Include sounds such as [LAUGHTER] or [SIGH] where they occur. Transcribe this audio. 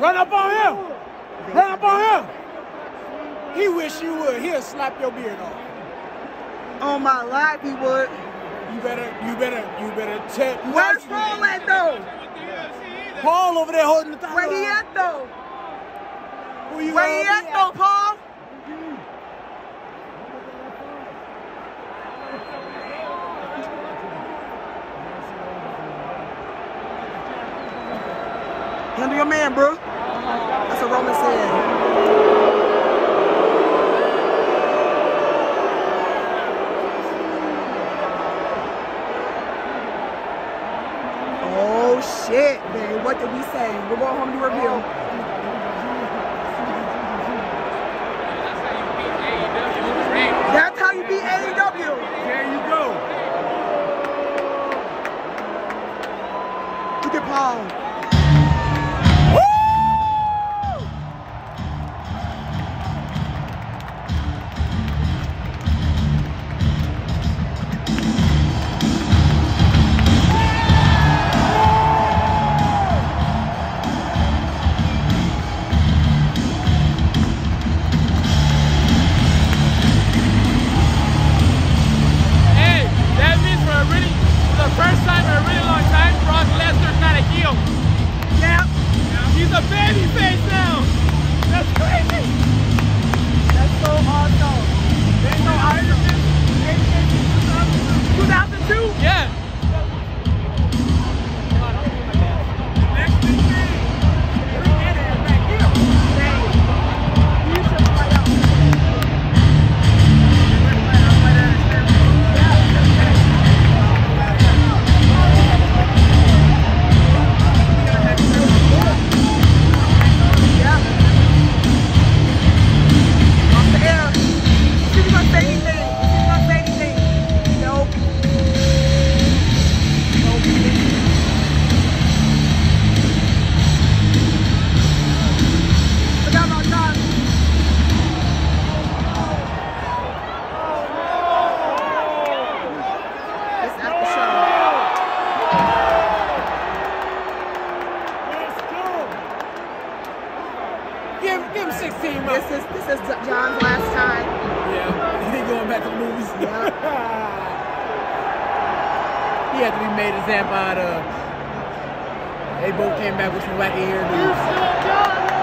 Run up on him. Run up on him. He wish you would. He'll slap your beard off. On my life, he would. You better, you better, you better check. Where's Paul at though? Paul over there holding the title. Where he at though? Who you Where he at though, Paul? Handle your man, bro. That's what Roman said. Oh shit, man. What did we say? We're going home to reveal. That's how you beat AEW. There you go. Look at Paul. This after show. Give, give him 16 months. This is this is John's last time. Yeah, he going back to the movies. Yeah. [LAUGHS] he had to be made example out of. They both came back with some wacky hairdos.